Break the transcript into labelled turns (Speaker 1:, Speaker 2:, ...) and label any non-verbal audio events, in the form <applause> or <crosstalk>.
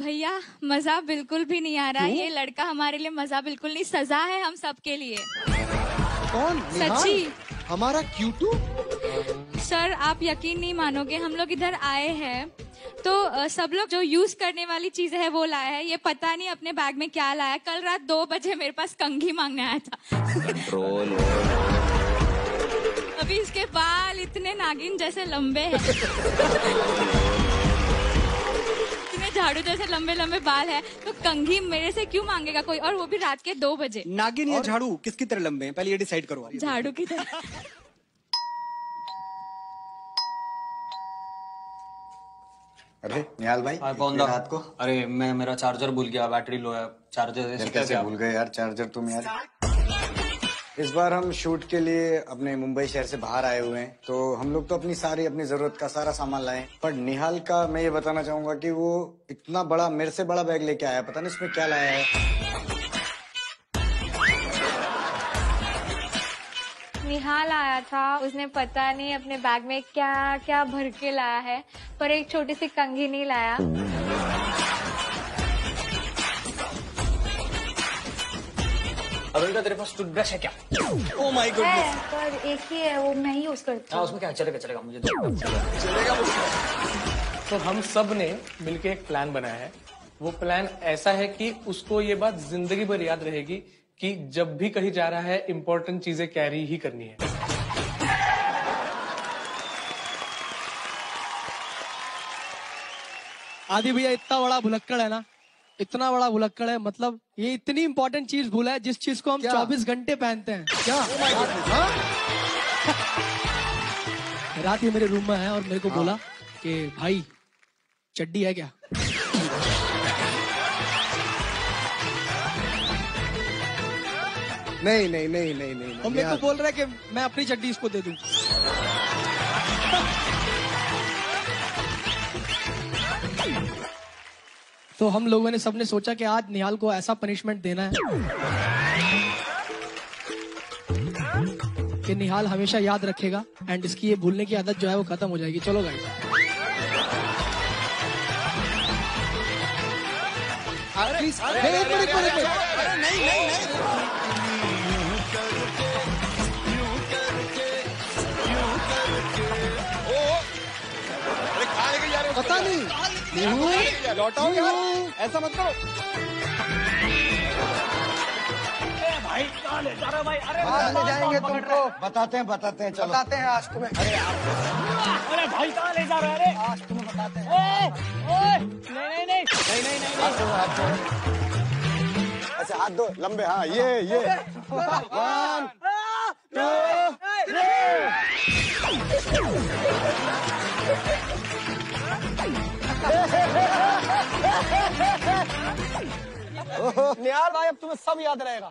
Speaker 1: भैया मज़ा बिल्कुल भी नहीं आ रहा। ये लड़का हमारे लिए मज़ा बिल्कुल नहीं सजा है हम सबके लिए।
Speaker 2: कौन?
Speaker 1: सच्ची।
Speaker 2: हमारा क्यूटू?
Speaker 1: सर आप यकीन नहीं मानोगे हम लोग इधर आए हैं। तो सब लोग जो यूज़ करने वाली चीज़ है वो लाया है। ये पता नहीं अपने बैग में क्या लाया। कल रात दो बजे मेरे पास कंघी मांगने आया था। अभी इसके बाल इतने नागिन जैसे लंबे हैं। <laughs> इतने झाड़ू जैसे लंबे लंबे बाल है तो कंघी मेरे से क्यों मांगेगा कोई? और वो भी रात के दो बजे।
Speaker 3: नागिन या झाड़ू किसकी तरह लंबे हैं? पहले ये डिसाइड करो
Speaker 1: झाड़ू की तरह।
Speaker 4: अरे निहाल भाई
Speaker 5: हाँ, कौन
Speaker 4: रात को।
Speaker 5: अरे मैं मेरा चार्जर भूल गया बैटरी लो है चार्जर
Speaker 4: कैसे भूल गए यार चार्जर तुम यार। इस बार हम शूट के लिए अपने मुंबई शहर से बाहर आए हुए हैं। तो हम लोग तो अपनी सारी, अपनी ज़रूरत का सारा सामान लाए पर निहाल का मैं ये बताना चाहूँगा कि वो इतना बड़ा, मेरे से बड़ा बैग लेके आया। पता नहीं इसमें क्या लाया है।
Speaker 6: निहाल आया था। उसने पता नहीं अपने बैग में क्या क्या भर के लाया है। पर एक छोटी सी कंघी नहीं लाया।
Speaker 5: इनका तेरे पास टूथब्रश है क्या?
Speaker 3: ओ माय
Speaker 6: है पर एक ही है वो मैं ही यूज़ करती
Speaker 5: हाँ
Speaker 6: हूँ।
Speaker 5: उसमें क्या चलेगा चलेगा मुझे दो।
Speaker 7: तो हम सबने मिलके एक प्लान बनाया है। वो प्लान ऐसा है कि उसको ये बात ज़िंदगी भर याद रहेगी कि जब भी कहीं जा रहा है इंपॉर्टेंट चीज़ें कैरी ही करनी है।
Speaker 8: आदि भैया इतना बड़ा भुलक्कड़ है ना? इतना बड़ा भुलक्कड़ है मतलब ये इतनी इंपॉर्टेंट चीज़ भूला है जिस चीज़ को हम चौबीस घंटे पहनते हैं।
Speaker 2: क्या? हाँ?
Speaker 8: रात ही मेरे रूम में आया और मेरे को बोला कि भाई चड्डी है क्या?
Speaker 2: नहीं नहीं नहीं नहीं नहीं
Speaker 8: और मेरे को। बोल रहा है कि मैं अपनी चड्डी इसको दे दूँ। तो हम लोगों ने सबने सोचा कि आज निहाल को ऐसा पनिशमेंट देना है कि निहाल हमेशा याद रखेगा एंड इसकी ये भूलने की आदत जो है वो खत्म हो जाएगी चलो गाइस
Speaker 2: प्लीज़ नहीं, लौटाओ यार। ऐसा मत करो।
Speaker 4: कहाँ ले जाएँगे तुमको? बताते हैं बताते हैं चलो। बताते हैं आज तुम्हें। अरे अरे भाई कहाँ ले जा रहे अरे। आज तुम्हें बताते हैं। नहीं नहीं नहीं। नहीं नहीं नहीं हाथ दो हाथ दो अच्छा हाथ दो लंबे। हाँ ये ये। वन टू
Speaker 8: निहाल भाई अब तुम्हें सब याद रहेगा।